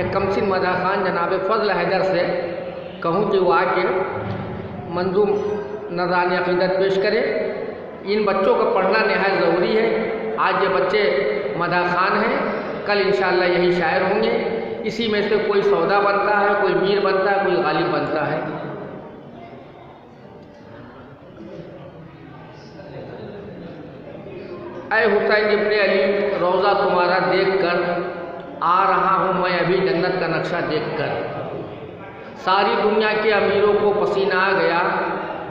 एक कमसिन मदा खान जनाब फजल हैदर से कहूँ कि वो आके मंजूम नजरान अकीदत पेश करें। इन बच्चों को पढ़ना नहायत ज़रूरी है। आज ये बच्चे मदा खान हैं। कल इन यही शायर होंगे। इसी में से कोई सौदा बनता है, कोई मीर बनता है, कोई गालिब बनता है। अय हुसैन इब्ने अली, रोज़ा तुम्हारा देख कर आ रहा हूँ मैं अभी जन्नत का नक्शा देख कर सारी दुनिया के अमीरों को पसीना आ गया।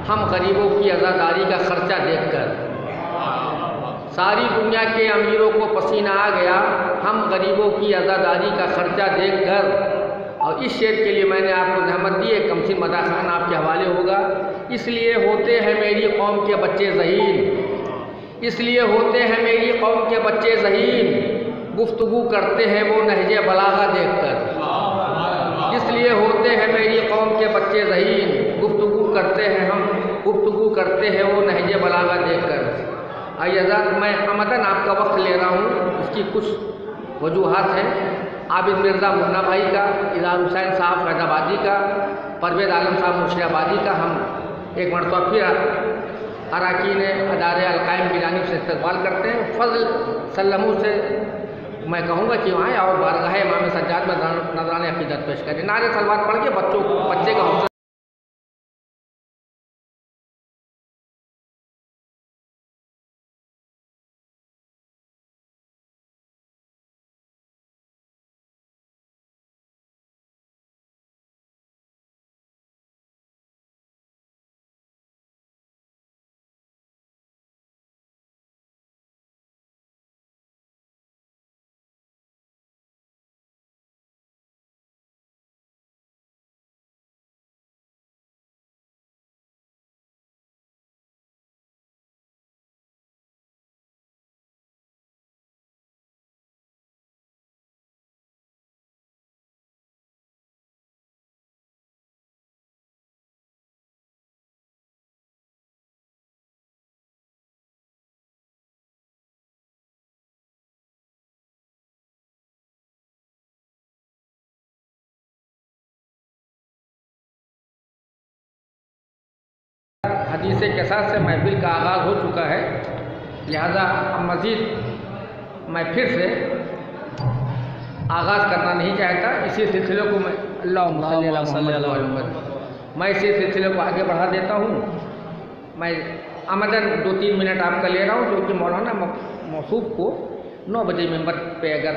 हम गरीबों की अज़ादारी का ख़र्चा देख कर सारी दुनिया के अमीरों को पसीना आ गया। हम गरीबों की अज़ादारी का ख़र्चा देख कर और इस शेर के लिए मैंने आपको जहमत दी है कमसिन मदा खान आपके हवाले होगा। इसलिए होते हैं मेरी कौम के बच्चे जहीन। इसलिए होते हैं मेरी कौम के बच्चे जहीन। गुफ्तगु करते हैं वो नहज बलागा देख कर इसलिए होते हैं मेरी कौम के बच्चे जहीन। गुफ्तु करते हैं हम, गुफ्तगु करते हैं वो नहज बलागा देख कर आइएगा मैं अमदन आपका वक्त ले रहा हूँ। इसकी कुछ वजूहत हैं। आबिद मिर्ज़ा मुन्ना भाई का इदार हुसैन साहब फैदाबादी का परवेद आलम साहब मुर्शिदाबादी का हम एक मरतबा फिर अरकान अदार अलकायम की जानब से इस्तेमाल करते हैं। फजल सल्लमों से मैं कहूँगा कि वहाँ आओ, बारगाह इमाम सज्जाद में नजरान अकीदत पेश करें। नारे सलवार पढ़ के बच्चों को बच्चे का हदीस के साथ से महफिल का आगाज़ हो चुका है। लिहाजा अब मज़ीद मैं फिर से आगाज़ करना नहीं चाहता। इसी सिलसिले को मैं अल्लाह मैं इसी सिलसिले को आगे बढ़ा देता हूँ। मैं आमदन दो तीन मिनट आपका ले रहा हूँ जो कि मौलाना मौसूफ को नौ बजे मेंबर पे अगर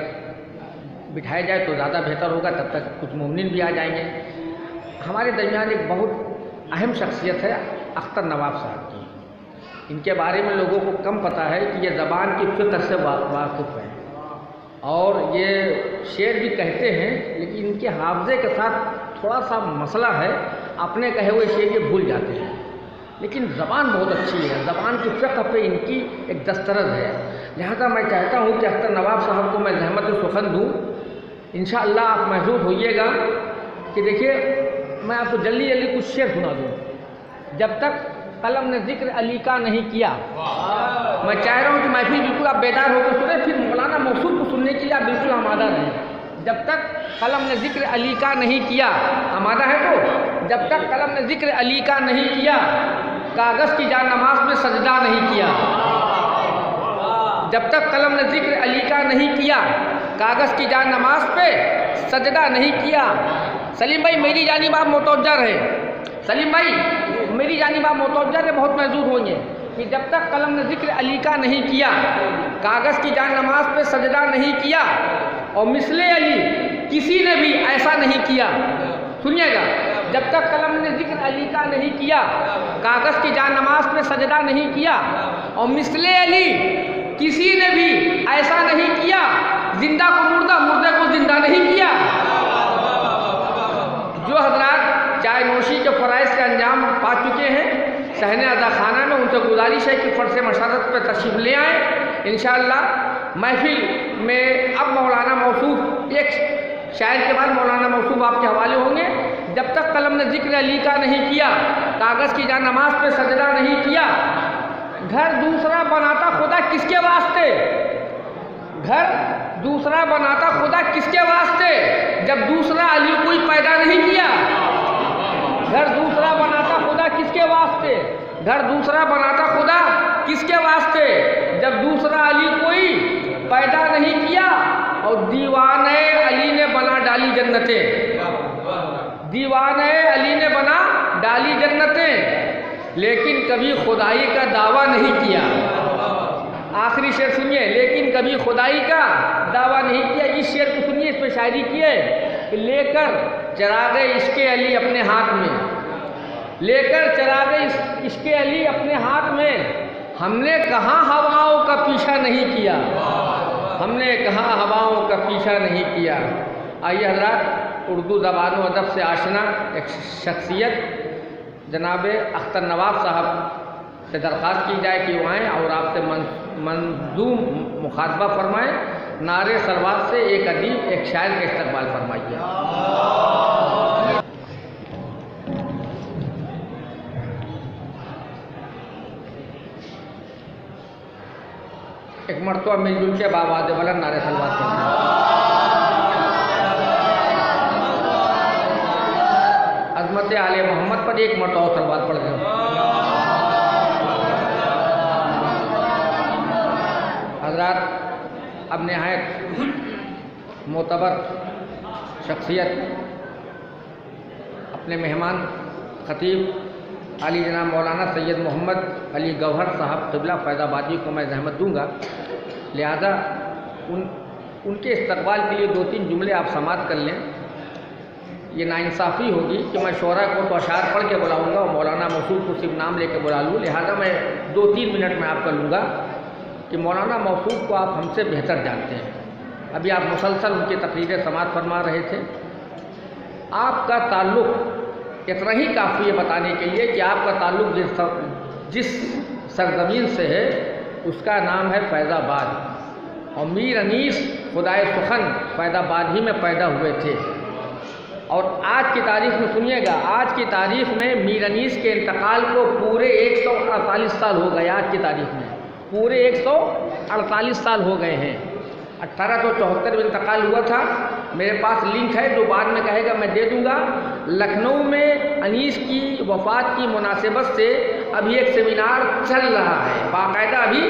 बिठाया जाए तो ज़्यादा बेहतर होगा। तब तक कुछ मुमनिन भी आ जाएँगे। हमारे दरमियान एक बहुत अहम शख्सियत है अख्तर नवाब साहब की। इनके बारे में लोगों को कम पता है कि ये ज़बान की फ़िक्र से वाकिफ़ है। और ये शेर भी कहते हैं, लेकिन इनके हाफजे के साथ थोड़ा सा मसला है, अपने कहे हुए शेर ये भूल जाते हैं। लेकिन ज़बान बहुत अच्छी है, ज़बान की फ़िक्र पे इनकी एक दस्तरद है। लिहाजा मैं चाहता हूँ कि अख्तर नवाब साहब को मैं जहमत सुखन दूँ। इन आप महसूस होइएगा कि देखिए मैं आपको जल्दी जल्दी कुछ शेर सुना दूँ। जब तक कलम ने ज़िक्र अली का नहीं किया, मैं चाह रहा हूँ कि महफिल बिल्कुल आप बेदार होकर सुने, फिर मौलाना मौसूद को सुनने के लिए आप बिल्कुल आमादा रहें। जब तक कलम ने ज़िक्र अली का नहीं किया, आमादा है तो? जब तक कलम ने ज़िक्र अली का नहीं किया, कागज़ की जान नमाज़ में सजदा नहीं किया। जब तक कलम ने ज़िक्र अली का नहीं किया, कागज़ की जान नमाज़ पे सजदा नहीं किया सलीम भाई, मेरी जानी आप मुतवजह रहे सलीम भाई, मेरी जानिब आप मुतवजह से बहुत महजूद होंगे। कि जब तक कलम ने ज़िक्र अली का नहीं किया, कागज़ की जान नमाज़ पे सजदा नहीं किया, और मिसले अली किसी ने भी ऐसा नहीं किया, सुनिएगा, जब तक कलम ने ज़िक्र अली का नहीं किया, कागज़ की जान नमाज़ पे सजदा नहीं किया, और मिसले अली किसी ने भी ऐसा नहीं किया, ज़िंदा को मुर्दा, मुर्दे को ज़िंदा नहीं किया हजरात चाय नोशी के फ़रज़ से अंजाम पा चुके हैं। सहन अदा खाना में उनसे गुजारिश है कि फ़र्श मशरत पर तशरीफ़ ले आएँ। इन महफिल में अब मौलाना मौसूफ, एक शायर के बाद मौलाना मौसूफ आपके हवाले होंगे। जब तक कलम ने ज़िक्र अली का नहीं किया, कागज़ की जान नमाज़ पे सजदा नहीं किया, घर दूसरा बनाता खुदा किसके वास्ते? घर दूसरा बनाता खुदा किसके वास्ते? जब घर दूसरा बनाता खुदा। किसके वास्ते? जब दूसरा अली कोई पैदा नहीं किया और दीवान अली ने बना डाली जन्नतें। दीवान अली ने बना डाली जन्नतें, लेकिन कभी खुदाई का दावा नहीं किया। आखिरी शेर सुनिए, लेकिन कभी खुदाई का दावा नहीं किया। इस शेर को सुनिए, इस पर शायरी किए लेकर चरागे इसके अली अपने हाथ में। लेकर चरागे इस, इसके अली अपने हाथ में। हमने कहाँ हवाओं का पीछा नहीं किया? हमने कहाँ हवाओं का पीछा नहीं किया? आइए हजरात उर्दू ज़बान अदब से आशना एक शख्सियत जनाब अख्तर नवाब साहब से दरख्वास्त की जाए कि वो आएँ और आपसे मंजूम मुखातबा फरमाएँ। नारे सरवात से एक अदीब एक शायर का इस्तकबाल फरमाइए। एक मरतबा मिलजुल के बाबाद वाला नारे सलवात करना अजमत आल मोहम्मद पर एक मरतबा सलवात पढ़ दें हजरात अब नहायत मोतबर शख्सियत, अपने मेहमान, ख़तीब अली जनाब मौलाना सैयद मोहम्मद अली गौहर साहब कबला फैज़ाबादी को मैं जहमत दूँगा। लिहाजा उन, उनके इस्तबाल के लिए दो तीन जुमले आप समात कर लें। ये नाइंसाफ़ी होगी कि मैं शोरा को तो अशार पढ़ के बुलाऊँगा और मौलाना मसूद को सिर्फ़ नाम लेके बुला लूँ। लिहाजा मैं दो तीन मिनट में आपका लूँगा कि मौलाना मसूद को आप हमसे बेहतर जानते हैं। अभी आप मुसलसल उनकी तकरीरें समात फरमा रहे थे। आपका ताल्लुक़ इतना ही काफ़ी है बताने के लिए कि आपका ताल्लुक़ जिस सर, जिस सरजमीन से है उसका नाम है फैज़ाबाद। और मीर अनीस खुदाए सुखन फैज़ाबाद ही में पैदा हुए थे। और आज की तारीख में सुनिएगा आज की तारीख में मीर अनीस के इंतकाल को पूरे एक सौ अड़तालीस साल हो गए आज की तारीख में। पूरे एक सौ अड़तालीस साल हो गए हैं। अट्ठारह सौ चौहत्तर में इंतकाल हुआ था मेरे पास लिंक है, जो बाद में कहेगा, मैं दे दूँगा। लखनऊ में अनीस की वफ़ात की मुनासिबत से अभी एक सेमिनार चल रहा है। बाकायदा अभी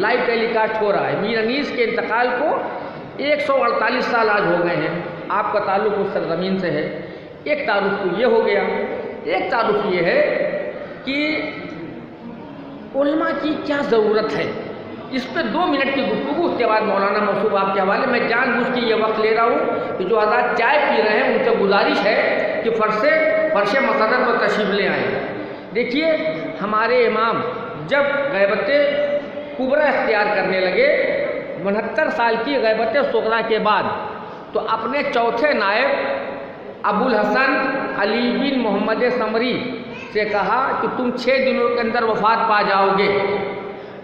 लाइव टेलीकास्ट हो रहा है। मीर अनीस के इंतकाल को 148 साल आज हो गए हैं। आपका ताल्लुक उस सरजमीन से है। एक तारुफ तो ये हो गया। एक तारुफ ये है कि की क्या ज़रूरत है? इस पर दो मिनट की गुफ्तु उसके बाद मौलाना मसूब आपके हवाले मैं जानबूझ के ये वक्त ले रहा हूँ कि जो आज़ाद चाय पी रहे हैं, उनसे गुजारिश है कि फरसे फर्श मसदत पर तशीफ ले आएँ। देखिए, हमारे इमाम जब गैबत कुबरा इख्तियार करने लगे, उनहत्तर साल की गैबत सुगरा के बाद तो अपने चौथे नायब Abul Hasan Ali bin Mohammad Samri से कहा कि तुम छः दिनों के अंदर वफात पा जाओगे।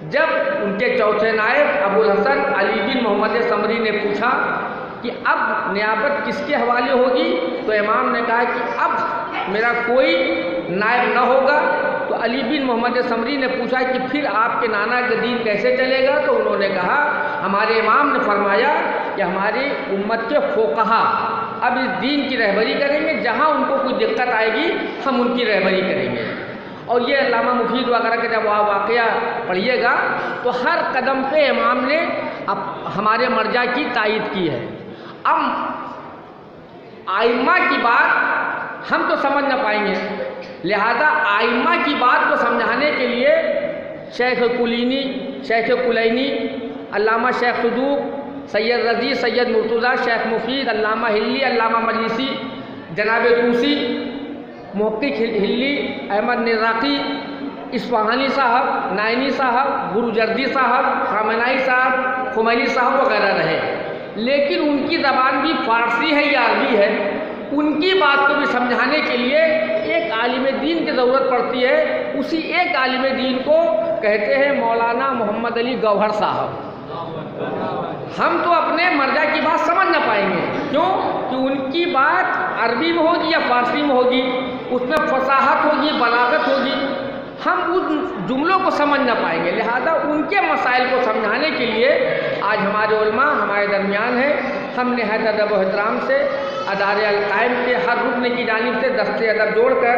जब उनके चौथे नायब Abul Hasan Ali bin Mohammad Samri ने पूछा कि अब नियाबत किसके हवाले होगी तो इमाम ने कहा कि अब मेरा कोई नायब न होगा। तो अली बिन मोहम्मद समरी ने पूछा कि फिर आपके नाना का दीन कैसे चलेगा? तो उन्होंने कहा, हमारे इमाम ने फरमाया कि हमारी उम्मत के फोकहा अब इस दीन की रहबरी करेंगे, जहाँ उनको कोई दिक्कत आएगी, हम उनकी रहबरी करेंगे। और ये अलामा मुफीद वगैरह का जब वाक़ पढ़िएगा तो हर कदम पे इमाम ने अब हमारे मर्जा की तायद की है। अब आइमा की बात हम तो समझ ना पाएँगे। लिहाजा आइमा की बात को समझाने के लिए शेख कुलीनी, शेख कुलैनी, अल्लामा शेख सदूक, सैयद रज़ी, सैयद मुर्तज़ा, शेख मुफीद, अल्लामा हिल्ली, अल्लामा मजलिसी जनाब Tusi Mohaqqiq Hilli Ahmad Naraqi Isfahani साहब नाइनी साहब, गुरुजर्दी साहब, खामनाई साहब, खुमैनी साहब वगैरह रहे। लेकिन उनकी ज़बान भी फ़ारसी है या अरबी है। उनकी बात को भी समझाने के लिए एक आलिम दीन की ज़रूरत पड़ती है। उसी एक आलिम दीन को कहते हैं मौलाना मोहम्मद अली गौहर साहब। हम तो अपने मर्जा की बात समझ ना पाएँगे। क्यों? कि उनकी बात अरबी में होगी या फारसी में होगी। उसमें फसाहत होगी, बलागत होगी। हम उन जुमलों को समझ ना पाएँगे। लिहाजा उनके मसाइल को समझाने के लिए आज हमारे उलमा, हमारे दरमियान है। हमने नहायत अदब एहतराम से अदार अलकायम के हर रुकन की जानब से दस्ते अदब जोड़कर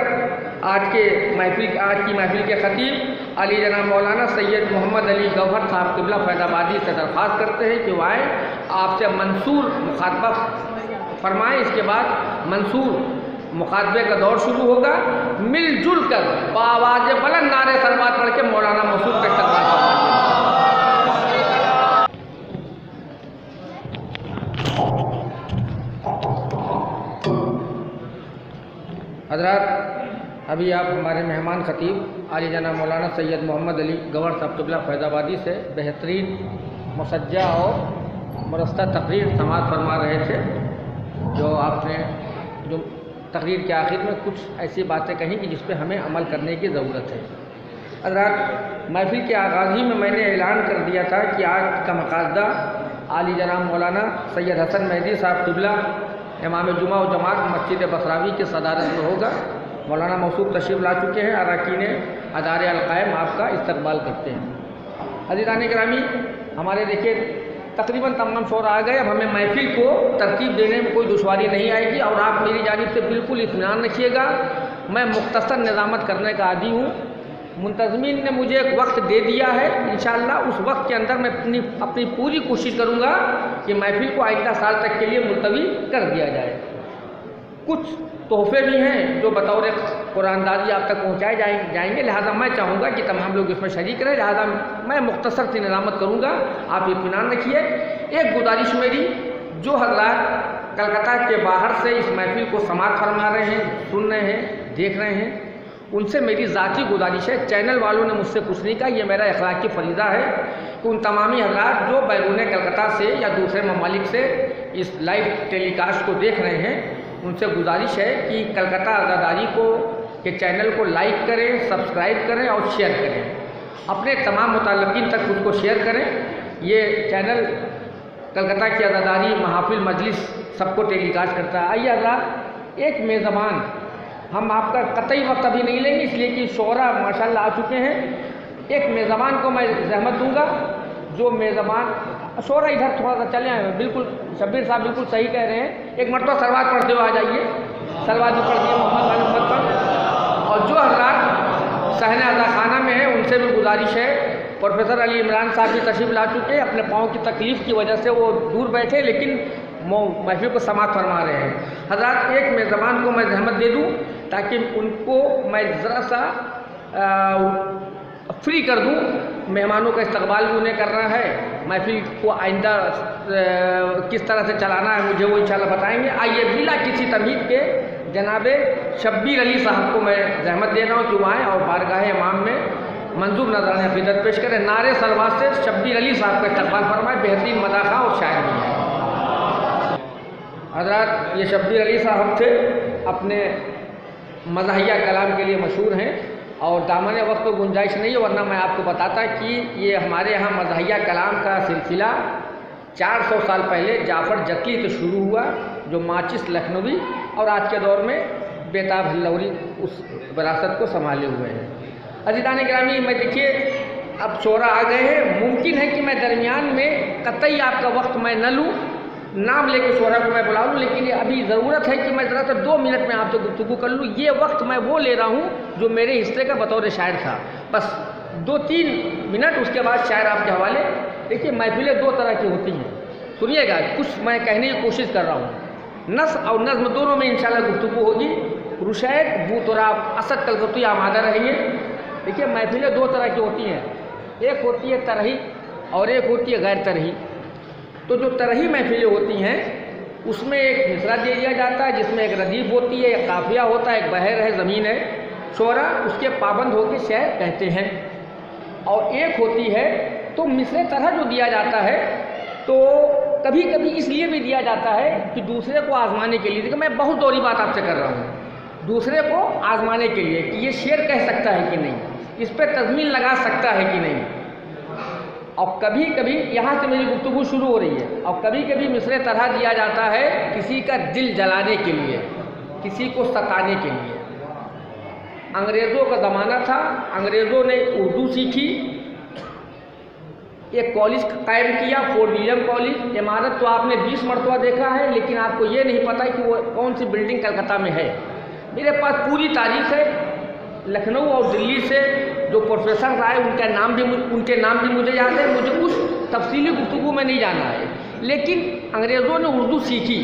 आज के महफिल, आज की महफिल के ख़तीब अली जना मौलाना सैयद मोहम्मद अली गौहर साहब किबला फैदाबादी से दरख्वास्त करते हैं कि वह आए आपसे मंसूर मुखातबा फरमाएँ। इसके बाद मंसूर मुखातबे का दौर शुरू होगा। मिलजुल कर बावाज बुलंद नारे सरबात पढ़ के मौलाना मसूद का इस्तेमाल हजरात, अभी आप हमारे मेहमान ख़तीब आली जना मौलाना सैयद मोहम्मद अली गवर साहब किबला फैज़ाबादी से बेहतरीन मुसज्जा और मरस्ता तकरीर समाज फरमा रहे थे, जो आपने तकरीर के आखिर में कुछ ऐसी बातें कहीं कि जिस पर हमें अमल करने की ज़रूरत है। हजरात महफिल के आगाज़ ही में मैंने ऐलान कर दिया था कि आज का मकासदा आली जनाब मौलाना सैयद हसन मेहदी साहब किबला इमाम जुमा और जमात मस्जिद बसरावी के सदारत में होगा। मौलाना मौसूफ तशरीफ़ ला चुके हैं, अरकान अदार अलकायम आपका इस्तकबाल करते हैं। हजीरान ग्रामी हमारे देखिए तकरीबन तमाम शोर आ गए। अब हमें महफिल को तरकीब देने में कोई दुशारी नहीं आएगी और आप मेरी जानब से बिल्कुल इतमान रखिएगा। मैं मुख्तसर निज़ामत करने का आदि हूँ। मुंतजमिन ने मुझे एक वक्त दे दिया है। इन उस वक्त के अंदर मैं अपनी अपनी पूरी कोशिश करूँगा कि महफिल को आइंदा साल तक के लिए मुलतवी कर दिया जाए। कुछ तोहफे भी हैं जो बतौर कुरानदाजी आप तक पहुँचाए जाए, जाएँगे। लिहाजा मैं चाहूँगा कि तमाम लोग इसमें शरीक रहें। लिहाजा मैं मुख्तसर से निजामत करूँगा। आप इतमान रखिए। एक गुजारिश मेरी, जो हजरात कलकत्ता के बाहर से इस महफिल को समात फरमा रहे हैं, सुन रहे हैं, देख रहे हैं, उनसे मेरी ज़ाती गुजारिश है। चैनल वालों ने मुझसे कुछ नहीं कहा ये मेरा अखलाकी फरीदा है कि उन तमामी हजरात जो बैरून कलकत्ता से या दूसरे ममालिक से इस लाइव टेलीकास्ट को देख रहे हैं उनसे गुजारिश है कि कलकत्ता आज़ादारी को, के चैनल को लाइक करें सब्सक्राइब करें और शेयर करें। अपने तमाम मुतलकिन तक उसको शेयर करें। ये चैनल कलकत्ता की आज़ादारी महाफिल मजलिस सबको टेलीकास्ट करता है। आइए हजरात एक मेज़बान, हम आपका कतई वक्त अभी नहीं लेंगे, इसलिए कि शोरा माशाल्लाह आ चुके हैं। एक मेज़बान को मैं जहमत दूँगा, जो मेज़बान शोरा इधर, थोड़ा सा चले आए। बिल्कुल, शब्बीर साहब बिल्कुल सही कह रहे हैं। एक मरतबा सलवार पढ़ते हुए आ जाइए। सलवार जो पढ़ दिए मोहम्मद मोहम्मद पर। और जो हजरात सहन अदा खाना में है, उनसे भी गुजारिश है। प्रोफेसर अली इमरान साहब भी तशरीफ़ ला चुके हैं। अपने पाँव की तकलीफ़ की वजह से वो दूर बैठे, लेकिन महफिल को समाप्त फरमा रहे हैं। हजरात, एक मेज़बान को मैं जहमत दे दूँ, ताकि उनको मैं ज़रा सा फ्री कर दूँ। मेहमानों का इस्तकबाल भी उन्हें करना है? महफिल को आइंदा किस तरह से चलाना है, मुझे वो इंशाल्लाह बताएँगे। आइए बिला किसी तमीद के जनाब शब्बीर अली साहब को मैं जहमत दे रहा हूँ कि आएँ और बारगाह इमाम में मंजूर नजरान हफीदत पेश करें। नारे सरवाज से शब्बीर अली साहब का इस्तकबाल फरमाए, बेहतरीन मदाखा और शायर भी है। हजरात, ये शब्बीर अली साहब थे, अपने मजाहिया कलाम के लिए मशहूर हैं। और दामन वक्त तो गुंजाइश नहीं है, वरना मैं आपको बताता कि ये हमारे यहाँ मजाहिया कलाम का सिलसिला 400 साल पहले जाफ़र जकी से शुरू हुआ, जो माचिस, लखनवी और आज के दौर में बेताब हल्लौरी उस विरासत को संभाले हुए हैं। अजीदान ग्रामी मैं देखिए, अब चोरा आ गए हैं। मुमकिन है कि मैं दरमियान में कतई आपका वक्त मैं न लूँ नाम लेके शोहरा को मैं बुला लूँ, लेकिन ये अभी ज़रूरत है कि मैं ज़रा सा दो मिनट में आपसे गुफ्तु कर लूँ। ये वक्त मैं वो ले रहा हूँ जो मेरे हिस्से का बतौर शायर था। बस दो तीन मिनट, उसके बाद शायर आपके हवाले। देखिए, महफिलें दो तरह की होती हैं। सुनिएगा, कुछ मैं कहने की कोशिश कर रहा हूँ। नस और नज्म दोनों में इंशाल्लाह गुफ्तु होगी। रुशैद बूतराब असद कलकत्ती आमादा रहेंगे। देखिए, महफिलें दो तरह की होती हैं। एक होती है तरही और एक होती है गैर तरही। तो जो तरही महफिलें होती हैं, उसमें एक मिसरा दे दिया जाता है, जिसमें एक रदीफ होती है, एक काफिया होता है, एक बहर है, ज़मीन है। शोरा उसके पाबंद होकर शहर कहते हैं। और एक होती है तो मिसरे तरह जो दिया जाता है तो कभी कभी इसलिए भी दिया जाता है कि दूसरे को आजमाने के लिए देखिए मैं बहुत दोहरी बात आपसे कर रहा हूँ। दूसरे को आजमाने के लिए कि ये शेर कह सकता है कि नहीं, इस पर तजमीन लगा सकता है कि नहीं। और कभी कभी यहाँ से मेरी गुफ्तु शुरू हो रही है। और कभी कभी मिसरे तरह दिया जाता है किसी का दिल जलाने के लिए, किसी को सताने के लिए। अंग्रेज़ों का ज़माना था, अंग्रेज़ों ने उर्दू सीखी, एक कॉलेज कायम किया फोर्ट विलियम कॉलेज इमारत तो आपने 20 मरतबा देखा है, लेकिन आपको ये नहीं पता कि वो कौन सी बिल्डिंग कलकत्ता में है। मेरे पास पूरी तारीख है, लखनऊ और दिल्ली से जो प्रोफेसर आए उनका नाम भी उनके नाम भी मुझे याद है, मुझे उस तफसीली गुफ्तु में नहीं जाना है। लेकिन अंग्रेज़ों ने उर्दू सीखी।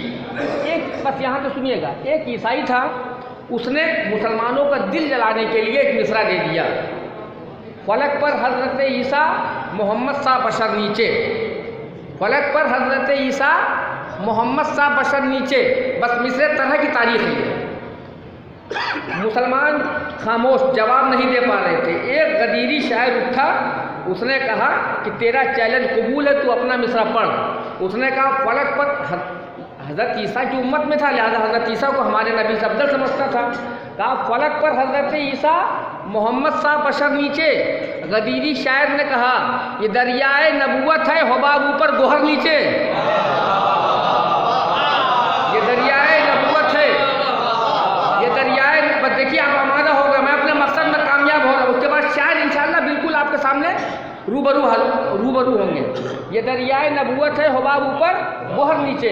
एक, बस यहाँ तो सुनिएगा, एक ईसाई था, उसने मुसलमानों का दिल जलाने के लिए एक मिसरा दे दिया। फलक पर हज़रत ईसा मोहम्मद सा बशर नीचे। फलक पर हज़रत ईसा मोहम्मद सा बशर नीचे। बस मिसरे तरह की तारीख है। मुसलमान खामोश जवाब नहीं दे पा रहे थे। एक गदीरी शायर उठा, उसने कहा कि तेरा चैलेंज कबूल है, तू अपना मिसरा पढ़। उसने कहा फलक पर हज़रत ईसा की उम्मत में था, लिहाजा हज़रत ईसा को हमारे नबी से अफजल समझता था। कहा फलक पर हज़रत ईसा मोहम्मद साहब बशर नीचे। गदीरी शायर ने कहा, ये दरियाए नबूवत है, हबाब ऊपर गोहर नीचे ये दरियाए नबूवत है ये दरियाए देखिए आप आमादा हो गए मैं अपने मकसद में कामयाब हो रहा हूँ उसके बाद शायद इंशाल्लाह बिल्कुल आपके सामने रूबरू रूबरू होंगे। ये दरियाए नबूत है, हबाब ऊपर गोहर नीचे।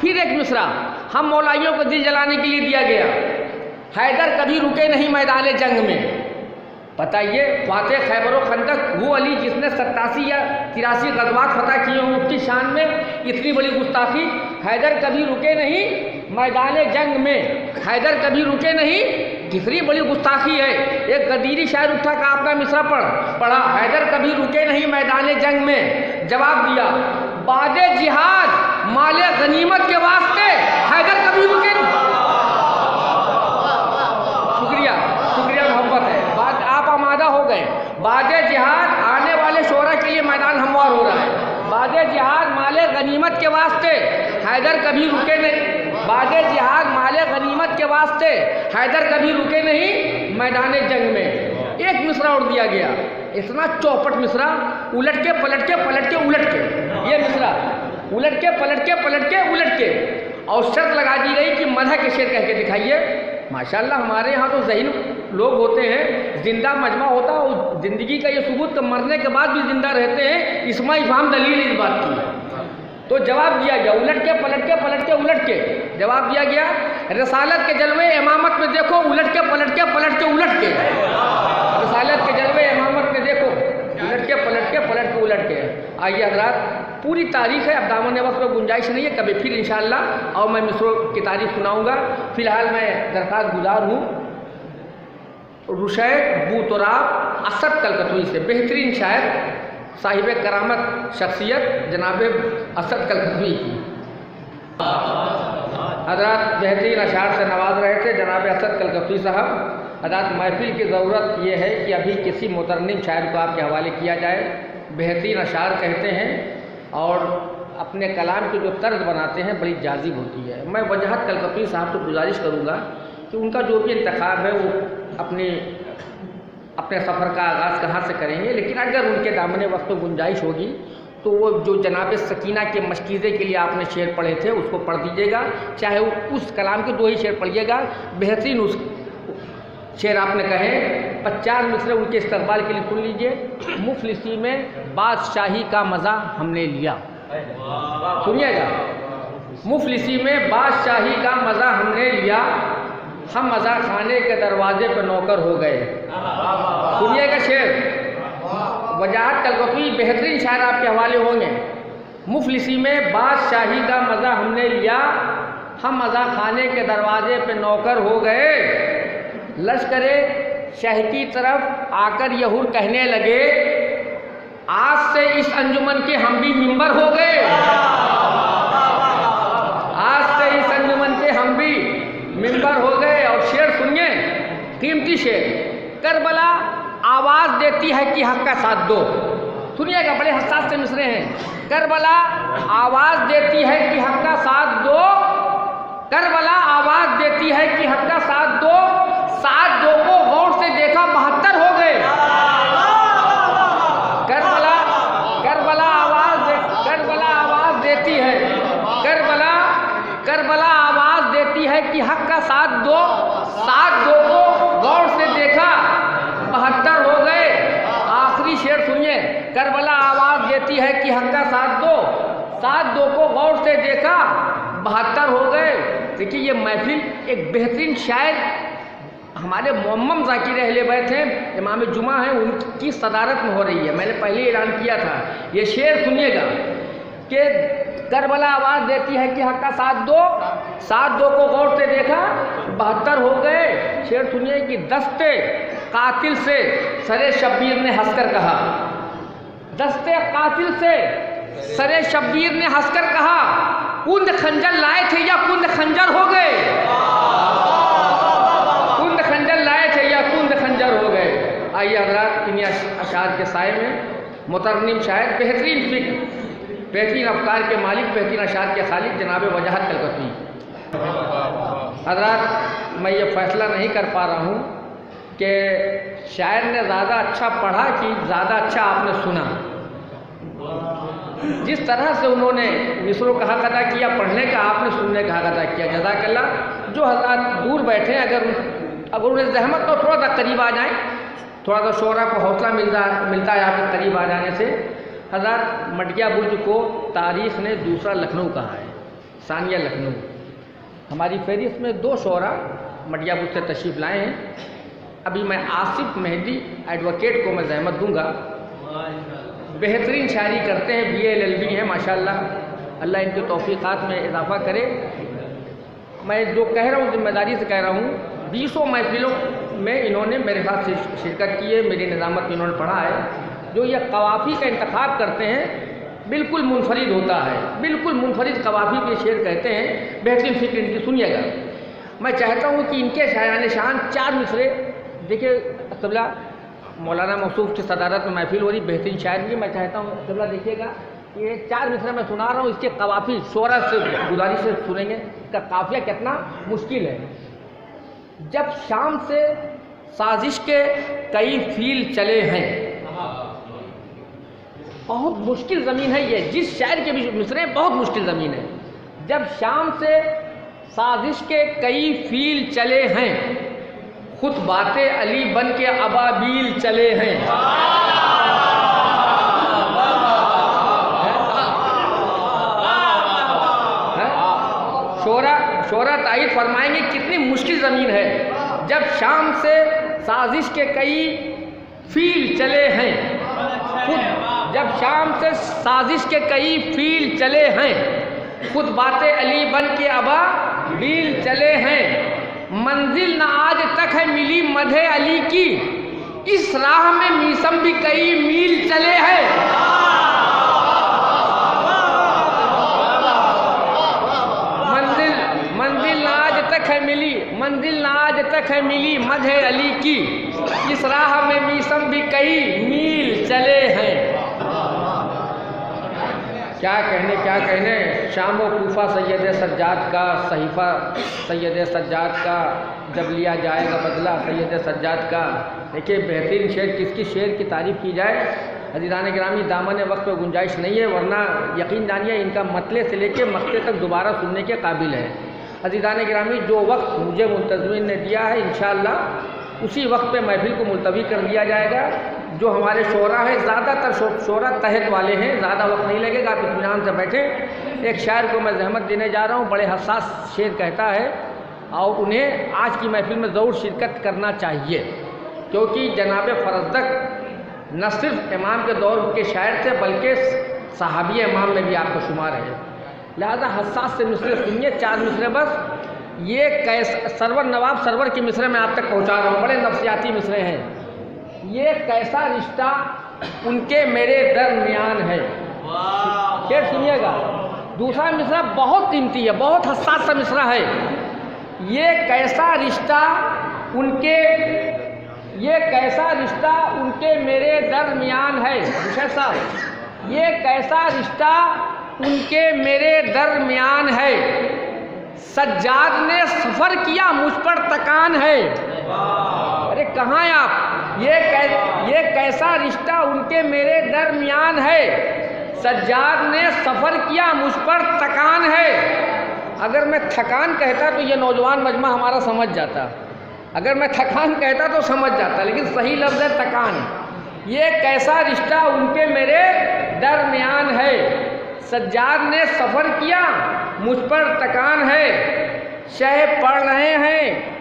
फिर एक मिसरा हम मौलाइयों को दिल जलाने के लिए दिया गया। हैदर कभी रुके नहीं मैदान जंग में। बताइए फातह खैबर खंदक वो अली जिसने सत्तासी या तिरासी गजबात फतह किए हों, उसकी शान में इतनी बड़ी गुस्ताखी। हैदर कभी रुके नहीं मैदान जंग में। हैदर कभी रुके नहीं कितनी बड़ी गुस्ताखी है, एक गदीरी शायर उठा का आपका मिश्रा पढ़, पढ़ा, हैदर कभी रुके नहीं मैदान जंग में। जवाब दिया बाद जिहाद, माल गनीमत के वास्ते हैदर कभी रुके नहीं। शुक्रिया शुक्रिया मोहब्बत है। बाद, आप आमादा हो गए। बाद जिहाद, आने वाले शोरा के लिए मैदान हमवार हो रहा है। बाद जिहाद, माल गनीमत के वास्ते हैदर कभी रुके नहीं। बाद जिहाद, माल गनीमत के वास्ते हैदर कभी रुके नहीं मैदान जंग में। एक मिसरा उड़ दिया गया। इतना चौपट मिसरा उलट के पलट के पलट के उलट के ये मिसरा उलट के पलट के पलट के उलट के और शर्त लगा दी गई कि मधा के शेर कह के दिखाइए। माशाल्लाह, हमारे यहाँ तो जहीन लोग होते हैं, ज़िंदा मजमा होता है और ज़िंदगी का ये सबूत, मरने के बाद भी ज़िंदा रहते हैं। इसमें इफाम दलील इस बात की तो जवाब दिया गया उलट के पलट के पलट के उलट के जवाब दिया गया, रसालत के जलवे इमामत में देखो उलट के पलट के पलट के उलट के रसालत के जलवे इमामत में देखो उलट के पलट के पलट के उलट के आइए हजरात, पूरी तारीख है, अब दामन वक्त में गुंजाइश नहीं है, कभी फिर इंशाल्लाह और मैं मिसरों की तारीख सुनाऊँगा। फ़िलहाल मैं दरख्वास्त गुजार हूँ, रुशैद बूतराब असद कलकतुई से, बेहतरीन शायर। साहिब करामत शख्सियत जनाब असद कलकतुई की हजरात बेहतरीन अशार से नवाज़ रहे थे, जनाब असद कलकतुई साहब। हजरात महफिल की ज़रूरत यह है कि अभी किसी मुतरनम शायर को आपके हवाले किया जाए। बेहतरीन अशार कहते हैं और अपने कलाम की जो तर्ज बनाते हैं, बड़ी जाजिब होती है। मैं वजहत कलकतुई साहब से गुजारिश करूँगा कि उनका जो भी इंतखब है, वो अपने अपने सफ़र का आगाज़ कहाँ से करेंगे? लेकिन अगर उनके दामन वक्त गुंजाइश होगी तो वो जो जनाब सकीना के मशकीज़े के लिए आपने शेर पढ़े थे, उसको पढ़ दीजिएगा। चाहे उस कलाम के दो ही शेर पढ़िएगा, बेहतरीन उस शेर आपने कहे। पचास मिसरे उनके इस्तबाल के लिए सुन लीजिए। मुफलिसी में बादशाही का मज़ा हमने लिया। सुनिएगा। मुफलिसी में बादशाही का मज़ा हमने लिया। हम मज़ा खाने के दरवाजे पर नौकर हो गए। सुनिएगा शेर। वजाहत कलकतुई बेहतरीन शायर आपके हवाले होंगे। मुफलिसी में बादशाही का मज़ा हमने लिया। हम मज़ा खाने के दरवाजे पे नौकर हो गए। लश्कर शह की तरफ़ आकर यहूर कहने लगे, आज से इस अंजुमन के हम भी मिंबर हो गए। आज से इस अंजुमन के हम भी मिंबर हो गए और शेर सुनिए कीमती शेर, करबला आवाज़ देती है कि हक का साथ दो। सुनिएगा बड़े हसास से मिसरे हैं। करबला आवाज़ देती है कि हक का साथ दो। करबला आवाज़ देती है कि हक का साथ दो। सात दो को गौर से देखा, बहत्तर हो गए करबला करबला आवाज़ दे करबला आवाज़ देती है करबला करबला आवाज़ देती है कि हक का साथ दो। सात दो को गौर से देखा, बहत्तर हो गए। आखिरी शेर सुनिए, करबला आवाज़ देती है कि हक का साथ दो। सात दो को गौर से देखा, बहत्तर हो गए। देखिए, ये महफिल, एक बेहतरीन शायर हमारे मोहम्मद जाकिर अहले बैत हैं, इमाम जुमा हैं, उनकी सदारत में हो रही है। मैंने पहले ऐलान किया था। ये शेर सुनिएगा कि करबला आवाज़ देती है कि हक का साथ दो साथ दो को गौर से देखा, बहत्तर हो गए। शेर सुनिए कि दस्ते कातिल से, सरे शब्बीर ने हंसकर कहा। दस्ते कातिल से, सरे शब्बीर ने हंसकर कहा, कुंद खंजर लाए थे या कुंद खंजर हो गए? कुंद खंजर लाए थे या कुंद खंजर हो गए? आइए हजरात, इन्हीं अशार के साय में मुतरनम शायद बेहतरीन फ़िक्र, बेहतरीन अवकार के मालिक, बेहतरीन अशार के खालिद, जनाब वजाहत कलकत्ती। हजरात, मैं ये फैसला नहीं कर पा रहा हूँ कि शायर ने ज़्यादा अच्छा पढ़ा कि ज़्यादा अच्छा आपने सुना। जिस तरह से उन्होंने मिसरों का हक अदा किया, पढ़ने का आपने, सुनने का हक अदा किया। जजाकल्ला, जो हजरात दूर बैठे अगर अगर उन्हें जहमत तो थोड़ा सा करीब आ जाए, थोड़ा सा शोरा को हौसला मिलता मिलता है आपके करीब आ जाने से। हज़ार मटिया बुर्ज को तारीख ने दूसरा लखनऊ कहा है, सानिया लखनऊ। हमारी फहरिस्त में दो शोरा मटिया बुर्ज से तशरीफ़ लाए हैं। अभी मैं आसिफ मेहदी एडवोकेट को मैं जहमत दूँगा। बेहतरीन शायरी करते हैं बी एल एल बी हैं, माशाल्लाह। अल्लाह इनके तोफ़ीक़ात में इजाफ़ा करे। मैं जो कह रहा हूँ, ज़िम्मेदारी से कह रहा हूँ, बीसों महफिलों में इन्होंने मेरे साथ शिरकत की है, मेरी निज़ामत में इन्होंने पढ़ा है। जो ये कवाफ़ी का इंतखब करते हैं बिल्कुल मुनफरद होता है। बिल्कुल मुनफरद कवाफ़ी के शेर कहते हैं, बेहतरीन फ़िक्र इनकी सुनिएगा। मैं चाहता हूँ कि इनके शायान शान चार मिसरे, देखिए तबला मौलाना मसूफ की सदारत में महफिल हो रही, बेहतरीन शायर भी, मैं चाहता हूँ तबला देखिएगा, ये चार मिसरे मैं सुना रहा हूँ, इसके कवाफ़ी शोरा से गुजारिश से सुनेंगे, इसका काफिया कितना मुश्किल है। जब शाम से साजिश के कई फील चले हैं बहुत मुश्किल ज़मीन है ये। जिस शायर के भी मिसरे, बहुत मुश्किल ज़मीन है। जब शाम से साजिश के कई फील चले हैं, खुद बातें अली बन के अबाबील चले हैं। शोरा शोरा ताइफ फरमाएँगे कितनी मुश्किल ज़मीन है। जब शाम से साजिश के कई फील चले हैं, खुद शाम से साजिश के कई फील चले हैं। खुद बातें अली बन के अबा बील चले हैं। मंजिल न आज तक है मिली मधे अली की। इस राह में मीसम भी कई मील चले हैं। मंजिल मंजिल न आज तक है मिली, मंजिल न आज तक है मिली मधे अली की। इस राह में मीसम भी कई मील चले हैं। क्या कहने क्या कहने? शाम कूफा सैद सज्जाद का, सहीफ़ा सैद सज्जाद का जब लिया जाएगा बदला सैद सज्जाद का। देखिए, बेहतरीन शेर, किसकी शेर की तारीफ़ की जाए? हजीरान ग्रामी दामन वक्त पर गुंजाइश नहीं है, वरना यकीन जानिए इनका मतले से लेके मकते तक दोबारा सुनने के काबिल है। हजीरान ग्रामी जो वक्त मुझे मुंतजमिन ने दिया है इन उसी वक्त पे महफिल को मुलतवी कर दिया जाएगा। जो हमारे शोरा है, ज़्यादातर शोरा तहत वाले हैं, ज़्यादा वक्त नहीं लगेगा, आप इतमान से बैठे। एक शायर को मैं जहमत देने जा रहा हूँ, बड़े हसास शेर कहता है और उन्हें, आज की महफिल में ज़रूर शिरकत करना चाहिए, क्योंकि जनाब फरजक न सिर्फ़ इमाम के दौर के शायर थे, बल्कि सहाबी इमाम में भी आपको शुमार है। लिहाजा हसास से मिसरे सुनिए, चार मिसरे बस। ये कैस, सरवर नवाब सरवर के मिसरे में आप तक पहुँचा रहा हूँ, बड़े नफसियाती मिसरे हैं। ये कैसा रिश्ता उनके मेरे दरमियान है। फिर सुनिएगा। दूसरा मिसरा बहुत कीमती है बहुत हसास सा मिसरा है। ये कैसा रिश्ता उनके ये कैसा रिश्ता उनके मेरे दरमियान है विषय साहब? ये कैसा रिश्ता उनके मेरे दरमियान है? सज्जाद ने सफ़र किया मुझ पर तकान है। अरे कहाँ हैं आप? ये कै, ये कैसा रिश्ता उनके मेरे दरमियान है? सज्जाद ने सफ़र किया मुझ पर थकान है। अगर मैं थकान कहता तो ये नौजवान मजमा हमारा समझ जाता। अगर मैं थकान कहता तो समझ जाता लेकिन सही लफ्ज़ है थकान। ये कैसा रिश्ता उनके मेरे दरमियान है? सज्जाद ने सफ़र किया मुझ पर थकान है। शह पढ़ रहे हैं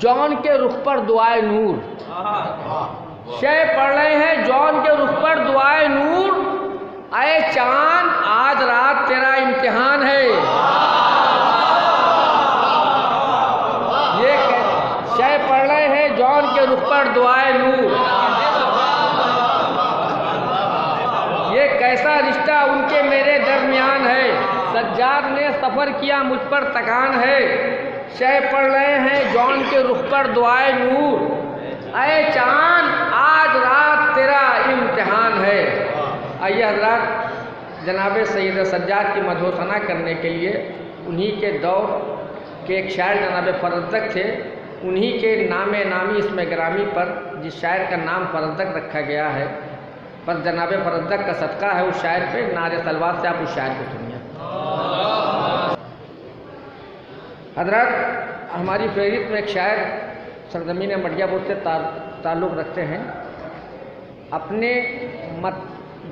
जौन के रुख पर दुआए नूर। शय पढ़ रहे हैं, जॉन के रुख पर दुआए नूर। अय चाँद, आज रात तेरा इम्तिहान है। ये शय पढ़ रहे हैं, जौन के रुख पर दुआए नूर। ये कैसा रिश्ता उनके मेरे दरमियान है? सज्जाद ने सफ़र किया मुझ पर तकान है। शय पढ़ रहे हैं, जौन के रुख पर दुआए नूर। अय चाँद, आज रात तेरा इम्तहान है। आइए हजरात, जनाब सैद सज्जाद की मधोसना करने के लिए उन्हीं के दौर के एक शायर जनाब फरदक थे। उन्हीं के नाम नामी इसमें ग्रामी पर जिस शायर का नाम फरदक रखा गया है। पर जनाब फरदक का सदका है उस शायर पे नारे सलवार से आप उस शायर को सुनिए हज़रत, हमारी फेरित में एक शायर सरजमीन मटियापुर से ताल्लुक़ रखते हैं। अपने मत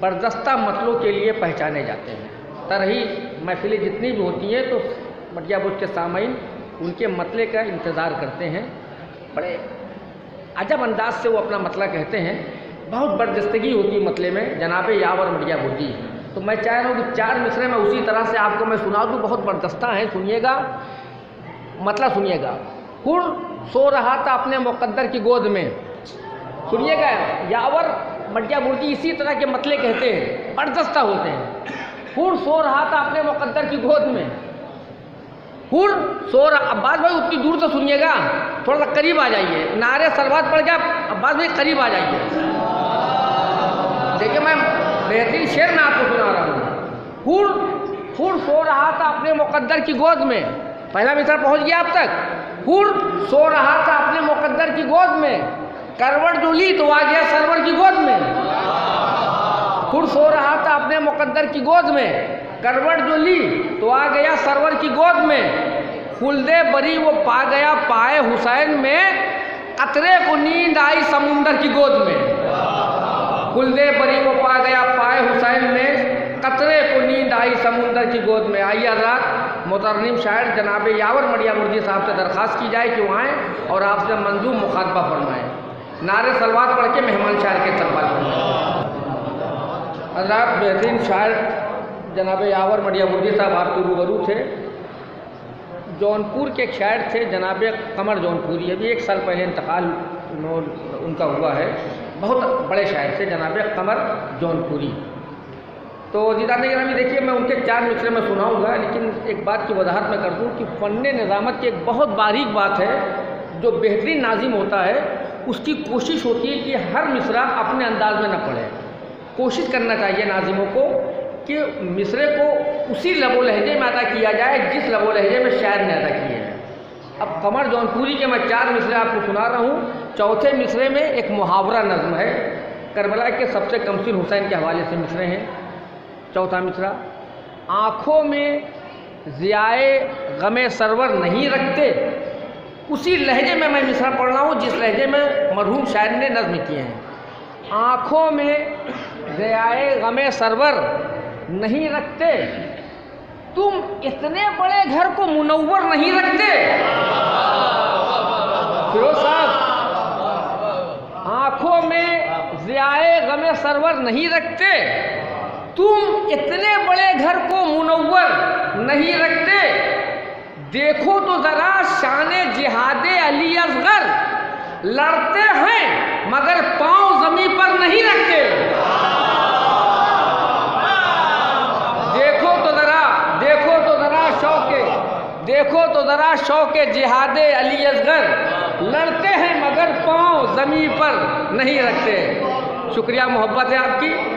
बरदस्ता मतलों के लिए पहचाने जाते हैं। तरही महफिलें जितनी भी होती हैं तो मटियापुर के सामीन उनके मतले का इंतज़ार करते हैं। बड़े अजब अंदाज से वो अपना मतला कहते हैं। बहुत बरदस्तगी होती है मतले में, जनाब यावर मटिया होती तो मैं चाह रहा हूँ कि चार मिसरे में उसी तरह से आपको मैं सुना दूँ। बहुत बरदस्ता है, सुनिएगा। मतलब सुनिएगा। कुर सो रहा था अपने मुकद्दर की गोद में। सुनिएगा, यावर मटिया मूर्ति इसी तरह के मतले कहते हैं बरदस्ता होते हैं। हुर सो रहा था अपने मुकद्दर की गोद में। हुर सो रहा, अब्बास भाई उतनी दूर से सुनिएगा, थोड़ा सा करीब आ जाइए। नारे सलवात पड़ गया, अब्बास भाई करीब आ जाइए। देखिए मैं बेहतरीन शेर में आपको सुना रहा हूँ। हुर हुर सो रहा था अपने मुकद्दर की गोद में। पहला मिसरा पहुँच गया अब तक। हुर सो रहा था अपने मुकद्दर की गोद में। करवट जो ली तो आ गया सरवर की गोद में। हुर सो रहा था अपने मुकद्दर की गोद में। करवट जो ली तो आ गया सरवर की गोद में। खुलदे बरी वो पा गया पाए हुसैन में। कतरे को नींद आई समुंदर की गोद में। खुलदे बरी वो पा गया पाए हुसैन में। कतरे को नींद आई समुंदर की गोद में। आइए हजरात मोतरनीम शायर जनाब यावर मड़िया मुर्दी साहब से दरख्वास्त की जाए कि वो आएँ और आपसे मंजूम मुखातबा फरमाएँ। नारे सलवार पढ़ के मेहमान शायर के तरफा हजरात बेहतरीन शायर जनाब यावर मड़िया मुर्दी साहब आपके रूबरू थे। जौनपुर के एक शायर थे, जनाब कमर जौनपुरी। अभी एक साल पहले इंतकाल उनका हुआ है। बहुत बड़े शायर थे, जनाब कमर जौनपुरी। तो जीदान ग्रामी देखिए, मैं उनके चार मिसरे में सुनाऊँगा, लेकिन एक बात की वजाहत मैं कर दूँ कि फ़न निज़ामत की एक बहुत बारीक बात है, जो बेहतरीन नाजिम होता है, उसकी कोशिश होती है कि हर मिसरा अपने अंदाज में न पढ़े। कोशिश करना चाहिए नाजिमों को कि मिसरे को उसी लबो लहजे में अदा किया जाए, जिस लबो लहजे में शायर ने अदा किए हैं अब कमर जौनपुरी के मैं चार मिसरे आपको सुना रहा हूँ। चौथे मिसरे में एक मुहावरा नज़म है, करबला के सबसे कमसिन हुसैन के हवाले से मिसरे हैं। चौथा मिसरा, आँखों में ज़ियाए गमे सरवर नहीं रखते। उसी लहजे में मैं मिसरा पढ़ रहा हूँ, जिस लहजे में मरहूम शायर ने नज्म किए हैं। आँखों में ज़ियाए गमे सरवर नहीं रखते। तुम इतने बड़े घर को मुनवर नहीं रखते। फिरोज साहब, आँखों में ज़ियाए गमे सरवर नहीं रखते। तुम इतने बड़े घर को मुनवर नहीं रखते। देखो तो ज़रा शान जिहाद अली असगर। लड़ते हैं, मगर पाँव जमी पर नहीं रखते। देखो तो ज़रा, देखो तो ज़रा शौके, देखो तो ज़रा शौके जिहाद अली असगर। लड़ते हैं, मगर पाँव ज़मी पर नहीं रखते। शुक्रिया मोहब्बत है आपकी।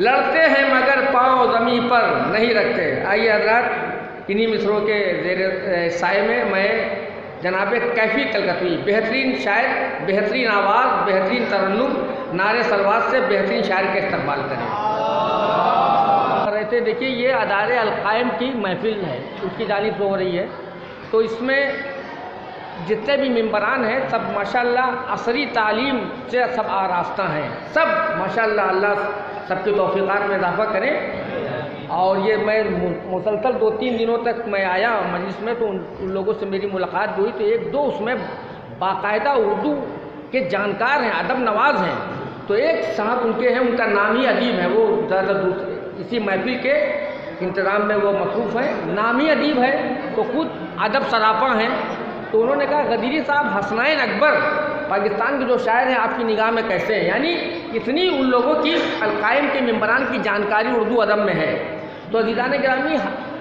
लड़ते हैं मगर पाँव ज़मी पर नहीं रखते। आइए हजरात, इन्हीं मिसरों के जेर साय में मैं जनाब कैफी कलकतवी बेहतरीन शायर, बेहतरीन आवाज़, बेहतरीन तरन्नुम, नारे सलवार से बेहतरीन शायर का इस्तेमाल करें। रहते देखिए, ये अदार अलकायम की महफिल है उसकी जानिब हो रही है। तो इसमें जितने भी मेम्बरान हैं, सब माशाल्लाह असरी तालीम से सब आरास्ता हैं। सब माशाल्लाह अल्लाह सबके तोफ़ीक़ात में इजाफ़ा करें। और ये मैं मुसलसल दो तीन दिनों तक मैं आया मजलिस में तो उन, लोगों से मेरी मुलाकात भी हुई। तो एक दो उसमें बाकायदा उर्दू के जानकार हैं अदब नवाज़ हैं। तो एक साहब उनके हैं उनका नाम ही अदीब है। वो ज़्यादा दूसरे इसी महफिल के इंतज़ाम में वो मसरूफ़ हैं। नाम ही अदीब है तो खुद अदब सरापा हैं। तो उन्होंने कहा गदीरी साहब हसनैन अकबर पाकिस्तान के जो शायर हैं, आपकी निगाह में कैसे हैं? यानी इतनी उन लोगों की अलकायम के मम्बरान की जानकारी उर्दू अदब में है। तो अजीज़ान ग्रामी,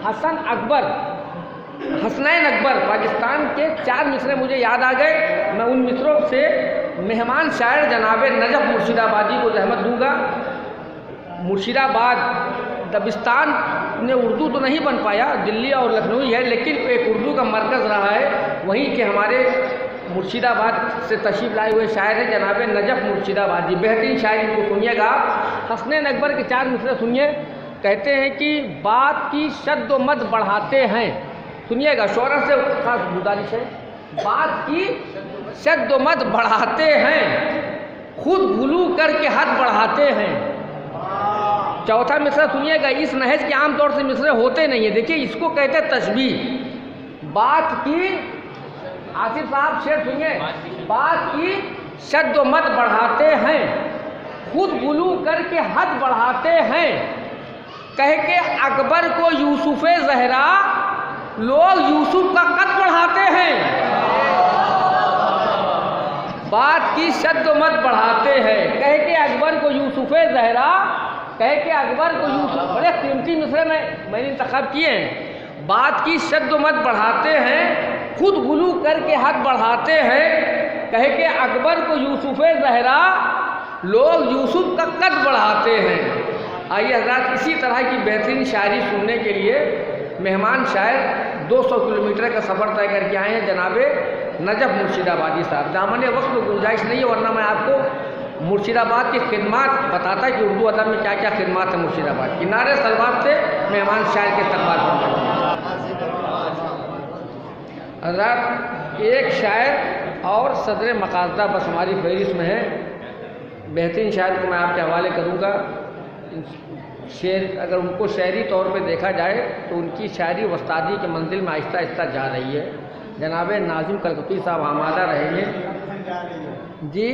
हसन अकबर, हसनैन अकबर, पाकिस्तान के चार मिसरे मुझे याद आ गए। मैं उन मिसरों से मेहमान शायर जनाब नजफ मुर्शिदाबादी को जहमत दूँगा। मुर्शिदाबाद, दबिस्तान ने उर्दू तो नहीं बन पाया, दिल्ली और लखनऊ है, लेकिन एक उर्दू का मरकज़ रहा है, वहीं के हमारे मुर्शिदाबाद से तशीफ लाए हुए शायर हैं, जनाब नजफ मुर्शिदाबादी बेहतरीन शायर इनको सुनिएगा आप। हसनैन अकबर के चार मिसरे सुनिए। कहते हैं कि बात की शद मत बढ़ाते हैं। सुनिएगा शौरत से खास गुजारिश है। बात की शद मत बढ़ाते हैं। खुद गुलू करके हद बढ़ाते हैं। चौथा मिसरा सुनिएगा, इस नहज के आमतौर से मिसरे होते नहीं है। देखिए, इसको कहते हैं तशबी बात की आसिफ साहब शेर सुनिए। बात की शद मत बढ़ाते हैं। खुद गुलू करके हद बढ़ाते हैं। कह के अकबर को यूसुफ जहरा, लोग यूसुफ का कद बढ़ाते हैं। बात की शद मत बढ़ाते हैं। कह के अकबर को यूसुफ जहरा, कह के अकबर को यूसुफ, बड़े कीमती मिसरे में मैंने इंतखब किए हैं। बात की शद मत बढ़ाते हैं। खुद गुलू करके हद बढ़ाते हैं। कह के अकबर को यूसुफ जहरा, लोग यूसुफ का कद बढ़ाते हैं। आइए हजरात, इसी तरह की बेहतरीन शायरी सुनने के लिए मेहमान शायर 200 किलोमीटर का सफ़र तय करके आए हैं जनाबे नजफ मुर्शिदाबादी साहब। दामन वक्त में गुंजाइश नहीं है, वरना मैं आपको मुर्शिदाबाद की खिदमत बताता कि उर्दू अदब में क्या क्या खिदमत है मुर्शिदाबाद किनारे सलवार से मेहमान शायर के तकबार हजरात एक शायर और सदर मकासदा बस हमारी फहरिस्त में है। बेहतरीन शायर को मैं आपके हवाले करूँगा। शेर, अगर उनको शहरी तौर पे देखा जाए तो उनकी शायरी वस्तादी के मंजिल में आहिस्ता आहिस्ता जा रही है। जनाब नाजिम कलकती साहब आमादा रहेंगे। जी?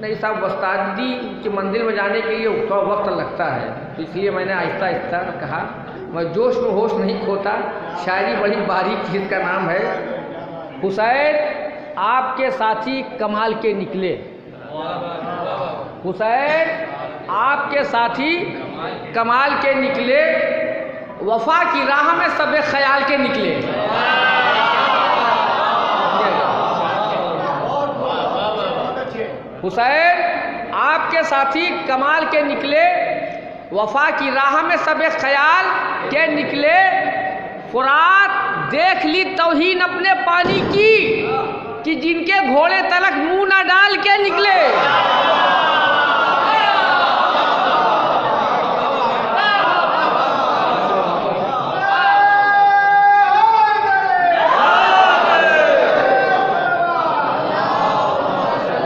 नहीं साहब, वस्तादी के मंदिर में जाने के लिए थोड़ा वक्त लगता है। तो इसलिए मैंने आहिस्ता आहिस्ता कहा, मैं जोश में होश नहीं खोता, शायरी बड़ी बारीक चीज़ का नाम है, हुसैन आपके साथी कमाल के निकले। हुसैन आपके साथी कमाल के निकले, वफा की राह में सब ख्याल के निकले। हुसैन, आपके साथी कमाल के निकले, वफा की राह में सब ख्याल के निकले। फुरात, देख ली तोहीन अपने पानी की, कि जिनके घोड़े तलक मुँह ना डाल के निकले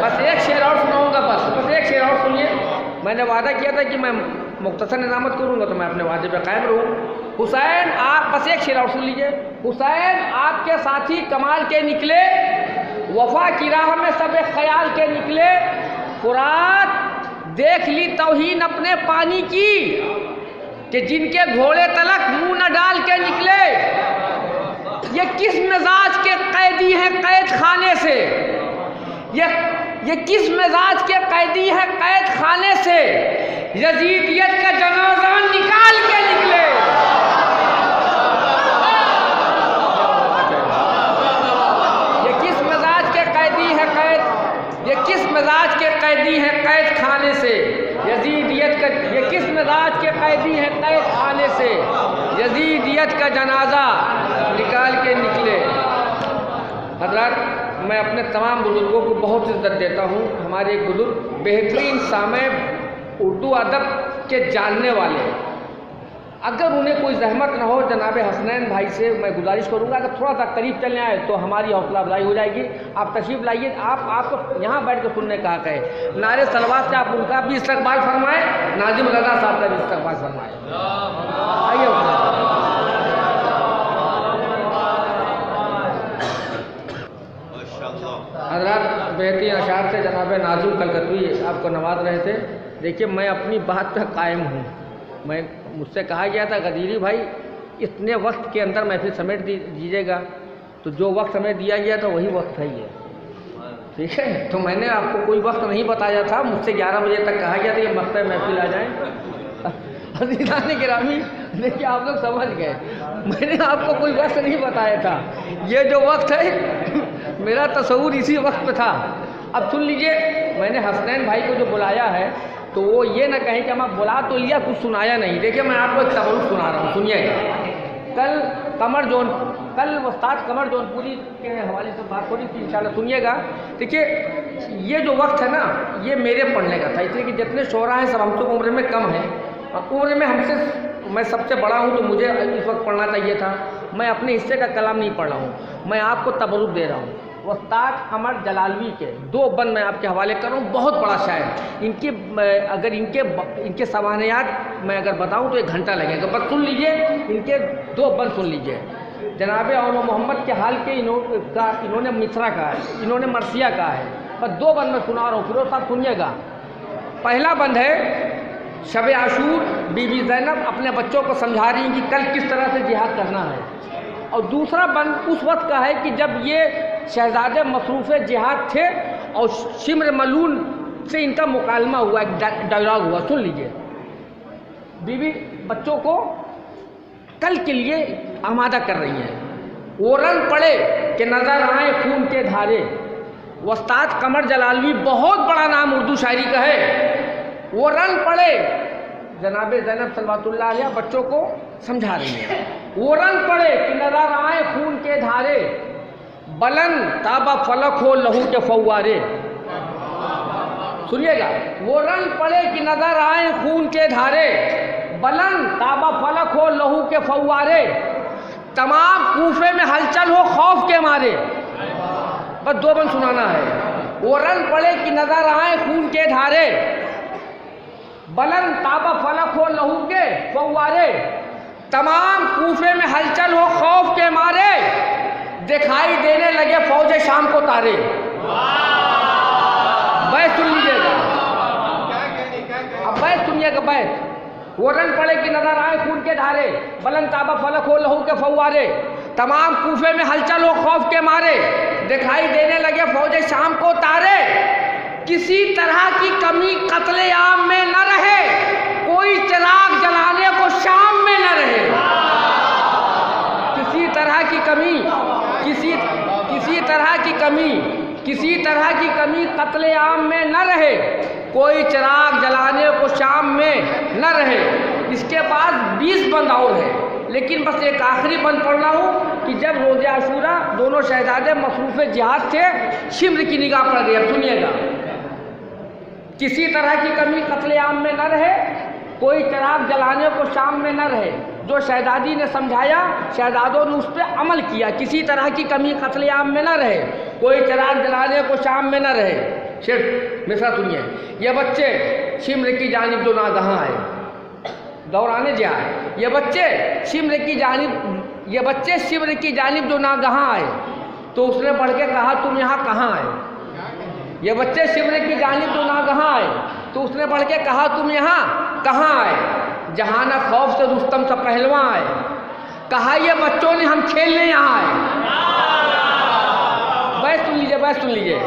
बस एक शेर और सुनाऊँगा बस बस एक शेर और सुनिए मैंने वादा किया था कि मैं मुख्तसर निजामत करूँगा तो मैं अपने वादे पे कायम रहूँ। हुसैन, आप बस एक शेर सुन लीजिए। हुसैन, आपके साथी कमाल के निकले, वफा की राह में सब ख्याल के निकले। फुरात, देख ली तोहीन अपने पानी की, कि जिनके घोड़े तलक मुँह न डाल के निकले। ये किस मिजाज के कैदी हैं कैद खाने से? ये ये किस मिजाज के कैदी हैं कैद खाने से? यजीदियत का जनाजा निकाल के निकले। ये किस मिजाज के कैदी हैं कैद? ये किस मिजाज के कैदी हैं कैद खाने से? यजीदियत का ये किस मिजाज के कैदी हैं कैद खाने से? यजीदियत का जनाजा निकाल के निकले। हज़रत मैं अपने तमाम बुज़ुर्गों को बहुत इज़्ज़त देता हूँ। हमारे एक बुज़ुर्ग बेहतरीन सामे उर्दू अदब के जानने वाले अगर उन्हें कोई जहमत ना हो, जनाब हसनैन भाई से मैं गुजारिश करूँगा, अगर थोड़ा सा करीब चलने आए तो हमारी हौसला अफजाई हो जाएगी। आप तशरीफ़ लाइए। आप आपको यहाँ बैठ कर सुनने का हक है। नारे सलवार से आप उनका भी इस्तकबाल फरमाएँ, नाजिम रजा साहब का भी इस्तकबाल फरमाएँ। आइए। बेहतरीन अशार से जनाब नाजुम कलकतवी आपको नवाज़ रहे थे। देखिए, मैं अपनी बात पर कायम हूँ। मैं, मुझसे कहा गया था, गदीरी भाई, इतने वक्त के अंदर महफिल समेट दीजिएगा। तो जो वक्त हमें दिया गया था, वही वक्त है ये। ठीक है? तो मैंने आपको कोई वक्त नहीं बताया था। मुझसे 11 बजे तक कहा गया था ये मकता महफिल आ जाए। अजीजान गिरामी, देखिए, आप लोग समझ गए। मैंने आपको कोई वक्त नहीं बताया था। ये जो वक्त है मेरा तस्वूर इसी वक्त था। अब सुन लीजिए, मैंने हसनैन भाई को जो बुलाया है तो वो ये ना कहें कि हम बुला तो लिया, कुछ सुनाया नहीं। देखिए, मैं आपको एक तबरुक सुना रहा हूँ सुनिएगा कल कमर जोन, कल वस्ताद कमर जौनपुरी के हवाले से बात हो रही थी, इंशाल्लाह सुनिएगा। देखिए, ये जो वक्त है ना, ये मेरे पढ़ने का था। इसलिए कि जितने शोरा हैं, सब हमसे उम्र में कम है। और उम्र में हमसे, मैं सबसे बड़ा हूँ तो मुझे इस वक्त पढ़ना चाहिए था। मैं अपने हिस्से का कलाम नहीं पढ़ रहा हूँ। मैं आपको तबरुक दे रहा हूँ। वस्ताद अमर जलालवी के। दो बन मैं आपके हवाले कर रहा हूँ, बहुत बड़ा शायर। इनके अगर इनके इनके सवानियात मैं अगर बताऊँ तो एक घंटा लगेगा। बस सुन लीजिए, इनके दो बन सुन लीजिए। जनाब और मोहम्मद के हाल के इन्हों का, इन्होंने मिश्रा कहा है, इन्होंने मरसिया कहा है। बस दो बंद मैं सुना रहा हूँ, फिर साहब सुनिएगा। पहला बंद है, शब आशूर, बीबी जैनब, अपने बच्चों को समझा रही हैं कि कल किस तरह से जिहाद करना है। और दूसरा बंद उस वक्त का है कि जब ये शहजादे मसरूफ़ जिहाद थे और शिमर मलून से इनका मुकालमा हुआ एक डायलॉग हुआ। सुन लीजिए। बीवी बच्चों को कल के लिए आमादा कर रही हैं। वो रन पड़े कि नज़र आए खून के धारे। वस्ताद कमर जलालवी, बहुत बड़ा नाम उर्दू शायरी का है। वो रन पड़े, जनाब जैनब सलवातुल्लाह बच्चों को समझा रही है। वो रन पड़े कि नज़र आए खून के धारे। बलन ताबा फलक हो लहू के फौवारे। सुनिएगा, वो रन पड़े कि नज़र आए खून के धारे। बलन ताबा फलक हो लहू के फौवारे। तमाम कूफे में हलचल हो खौफ के मारे। बस दो बन सुनाना है। वो रन पड़े कि नज़र आए खून के धारे। बलन ताबा फलक हो लहू के फौवारे। तमाम कूफे में हलचल हो खौफ के मारे। दिखाई देने लगे फौज शाम को तारे। बैठ सुन लीजिएगा। अब बैठ सुनिएगा बैठ वो रन पड़े की नज़र आए खून के धारे बलन ताबा फलक हो लहू के फौवारे तमाम कूफे में हलचल हो खौफ के मारे। दिखाई देने लगे फौज शाम को तारे। किसी तरह की कमी कत्ले आम में न रहे। कोई चिराग जलाने को शाम में न रहे। किसी तरह की कमी किसी किसी तरह की कमी, किसी तरह की कमी कत्ले आम में न रहे, कोई चिराग जलाने को शाम में न रहे। इसके पास बीस बंद और है, लेकिन बस एक आखिरी बंद पढ़ रहा हूँ कि जब रोज़ आशूरा दोनों शहजादे मसरूफ़ जिहाद थे शिम्र की निगाह पड़ गई। अब सुनिएगा। किसी तरह की कमी कत्लेआम में न रहे, कोई चराग जलाने को शाम में न रहे। जो शहजादी ने समझाया, शहजादों ने उस पर अमल किया। किसी तरह की कमी कत्लेआम में न रहे, कोई चराग जलाने को शाम में न रहे। सिर्फ़ मिश्रा सुनिए, ये बच्चे शिम्र की जानब जो ना नागहाँ आए, दौराने जाए ये बच्चे शिम्र की जानब, ये बच्चे शिम्र की जानब जो ना नागहाँ आए तो उसने पढ़ के कहा, तुम यहाँ कहाँ आए? ये बच्चे शिवने की जानब जो ना कहाँ आए तो उसने पढ़ के कहा, तुम यहाँ कहाँ आए? जहाँ ना खौफ से रुस्तम से पहलवा आए। कहा, ये बच्चों ने हम खेलने यहाँ आए। बैठ सुन लीजिए बैठ सुन लीजिए।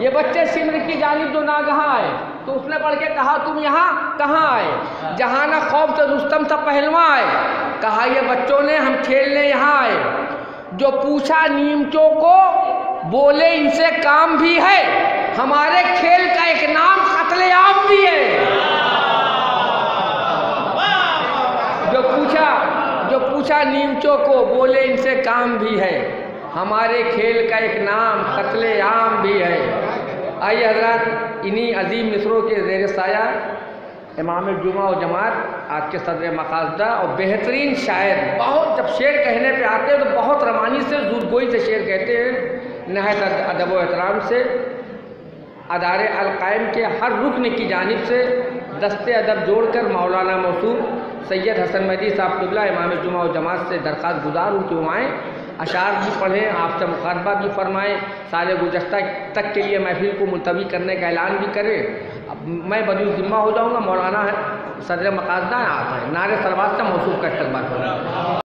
ये बच्चे सिमर की जानब जो ना कहाँ आए तो उसने पढ़ के कहा, तुम यहाँ कहाँ आए? जहाँ ना खौफ से रुस्तम सा पहलवा आए। कहा, ये बच्चों ने हम खेलने यहाँ आए। जो पूछा, नीमचों को बोले, इनसे काम भी है। हमारे खेल का एक नाम कतलेआम भी है। पूछा, जो पूछा नीमचों को बोले, इनसे काम भी है। हमारे खेल का एक नाम, कतलेआम भी है। आइए हज़रत, इन्हीं अजीम मिसरों के जेर साया, इमाम जुमा और जमात आज के सदर मकासदा और बेहतरीन शायर। बहुत, जब शेर कहने पे आते हैं तो बहुत रवानी से जुदगोई से शेर कहते हैं। नहायत अदब एहतराम से, अदार अलकायम के हर रुकन की जानब से दस्ते अदब जोड़कर मौलाना मौसू सैयद हसन मदी साहब किबला इमाम जुमा और जमात से दरख्वास्त गुजार हूँ कि वो आएँ, अशार भी पढ़ें, आपसे मुखातबा भी फरमाएँ साल गुजश्ता तक के लिए महफिल को मुलतवी करने का ऐलान भी करें। अब मैं बदू ज़िम्मा हो जाऊँगा, मौलाना है सदर मकासदा आप हैं नारे सरवास्ता मौसू का इस्तेमाल करूँगा।